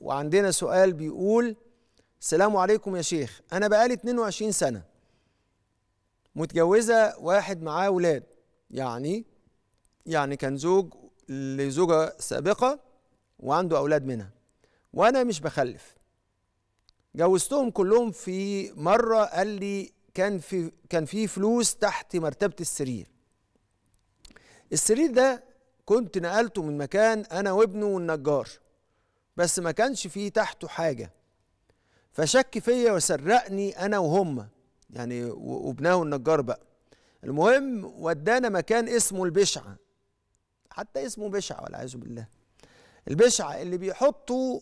وعندنا سؤال بيقول السلام عليكم يا شيخ أنا بقالي 22 سنة متجوزة واحد معاه ولاد يعني يعني كان زوج لزوجة سابقة وعنده أولاد منها وأنا مش بخلف. جوزتهم كلهم في مرة قال لي كان في كان في فلوس تحت مرتبة السرير. السرير ده كنت نقلته من مكان أنا وابنه والنجار. بس ما كانش فيه تحته حاجة. فشك فيا وسرقني أنا وهم يعني وابنه النجار بقى. المهم ودانا مكان اسمه البشعه حتى اسمه بشعه والعياذ بالله. البشعه اللي بيحطوا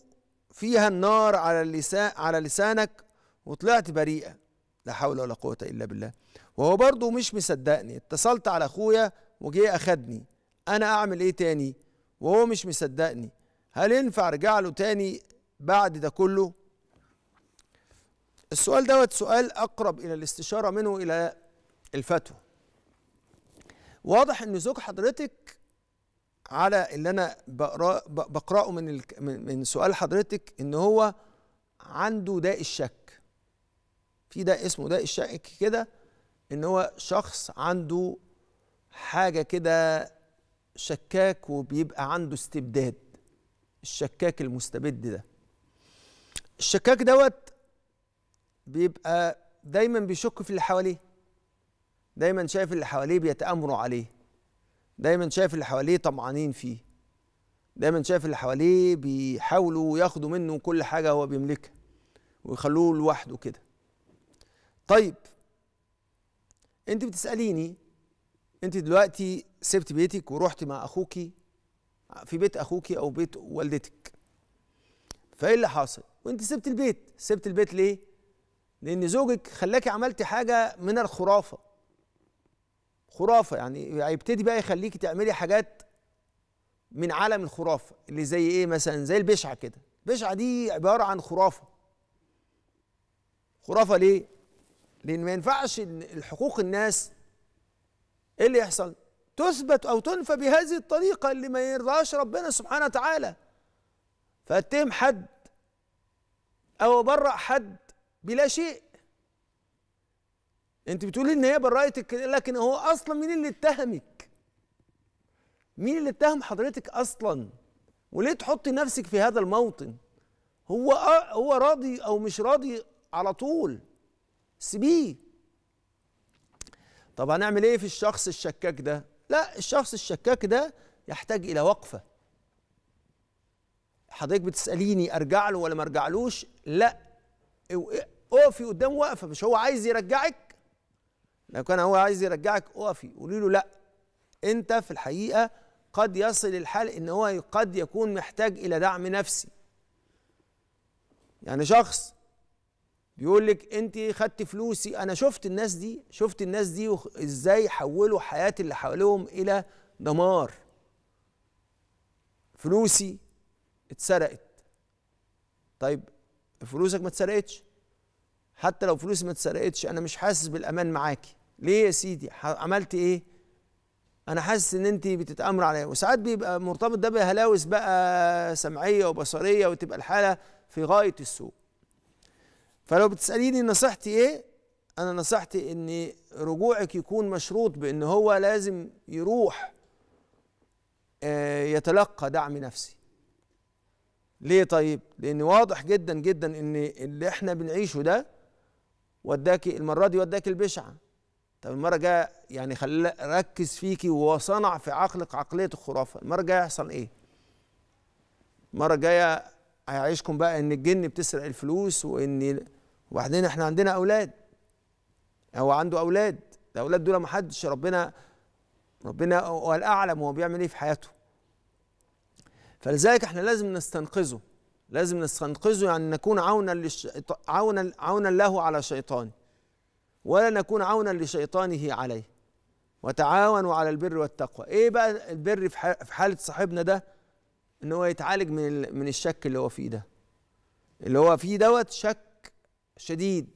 فيها النار على اللسان على لسانك وطلعت بريئة. لا حول ولا قوة إلا بالله. وهو برضه مش مصدقني. اتصلت على أخويا وجه أخدني. أنا أعمل إيه تاني؟ وهو مش مصدقني. هل ينفع أرجع له تاني بعد ده كله؟ السؤال دوت سؤال أقرب إلى الاستشارة منه إلى الفتوى. واضح إن زوج حضرتك على اللي أنا بقرأه بقراه من من سؤال حضرتك إن هو عنده داء الشك. في داء اسمه داء الشك كده إن هو شخص عنده حاجة كده شكاك وبيبقى عنده استبداد. الشكاك المستبد ده. الشكاك دوت بيبقى دايما بيشك في اللي حواليه دايما شايف اللي حواليه بيتأمروا عليه دايما شايف اللي حواليه طمعانين فيه دايما شايف اللي حواليه بيحاولوا ياخدوا منه كل حاجة هو بيملكها ويخلوه لوحده كده. طيب انت بتسأليني انت دلوقتي سبت بيتك ورحت مع أخوكي في بيت أخوكي أو بيت والدتك. فإيه اللي حاصل؟ وأنت سبت البيت. سبت البيت ليه؟ لأن زوجك خلاكي عملتي حاجة من الخرافة. خرافة يعني هيبتدي بقى يخليكي تعملي حاجات من عالم الخرافة اللي زي إيه مثلا؟ زي البشعة كده. البشعة دي عبارة عن خرافة. خرافة ليه؟ لأن ما ينفعش الحقوق الناس إيه اللي يحصل؟ تثبت أو تنفى بهذه الطريقة اللي ما يرضاش ربنا سبحانه وتعالى. فاتهم حد أو برأ حد بلا شيء. أنت بتقولي إن هي برأتك لكن هو أصلا مين اللي اتهمك؟ مين اللي اتهم حضرتك أصلا؟ وليه تحطي نفسك في هذا الموطن؟ هو هو راضي أو مش راضي على طول؟ سيبيه. طب هنعمل إيه في الشخص الشكاك ده؟ لا الشخص الشكاك ده يحتاج إلى وقفة. حضرتك بتسأليني أرجع له ولا ما أرجعلوش؟ لا. اقفي قدام وقفة مش هو عايز يرجعك؟ لو كان هو عايز يرجعك اقفي. قولي له لا. انت في الحقيقة قد يصل الحال إن هو قد يكون محتاج إلى دعم نفسي. يعني شخص بيقول لك انت خدت فلوسي أنا شفت الناس دي شفت الناس دي إزاي حولوا حياة اللي حواليهم إلى دمار. فلوسي اتسرقت. طيب فلوسك ما اتسرقتش؟ حتى لو فلوسي ما اتسرقتش أنا مش حاسس بالأمان معاكي. ليه يا سيدي؟ عملت إيه؟ أنا حاسس إن انت بتتامر عليا. وساعات بيبقى مرتبط ده بهلاوس بقى سمعية وبصرية وتبقى الحالة في غاية السوء فلو بتسأليني نصيحتي إيه أنا نصيحتي ان رجوعك يكون مشروط بإن هو لازم يروح يتلقى دعم نفسي. ليه طيب؟ لأن واضح جدا جدا إن اللي إحنا بنعيشه ده وداكي المرة دي وداكي البشعة. طب المرة الجاية يعني خلي ركز فيكي وصنع في عقلك عقلية الخرافة. المرة الجاية هيحصل إيه؟ المرة الجاية هيعيشكم بقى إن الجن بتسرق الفلوس وإن وبعدين إحنا عندنا أولاد. هو عنده أولاد. الاولاد دول ما حدش ربنا ربنا هو الاعلم هو بيعمل إيه في حياته. فلذلك إحنا لازم نستنقذه. لازم نستنقذه يعني نكون عونا للش... عونا عونا له على شيطانه. ولا نكون عونا لشيطانه عليه. وتعاونوا على البر والتقوى. إيه بقى البر في حالة صاحبنا ده؟ ان هو يتعالج من من الشك اللي هو فيه ده. اللي هو فيه دوت شك شديد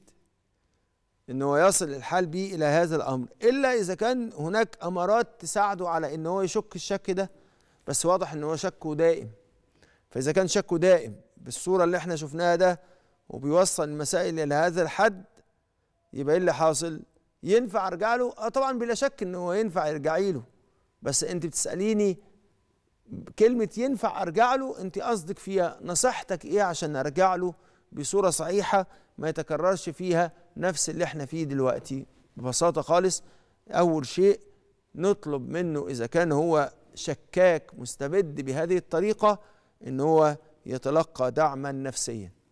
إن هو يصل الحال بيه إلى هذا الأمر إلا إذا كان هناك أمارات تساعده على إن هو يشك الشك ده بس واضح إن هو شكه دائم. فإذا كان شكه دائم بالصورة اللي إحنا شفناها ده وبيوصل المسائل إلى هذا الحد يبقى إيه اللي حاصل؟ ينفع أرجع له؟ آه طبعا بلا شك إن هو ينفع ارجعي له بس أنت بتسأليني كلمة ينفع أرجع له أنت قصدك فيها نصيحتك إيه عشان أرجع له؟ بصورة صحيحة ما يتكررش فيها نفس اللي إحنا فيه دلوقتي. ببساطة خالص أول شيء نطلب منه إذا كان هو شكاك مستبد بهذه الطريقة إن هو يتلقى دعما نفسيا.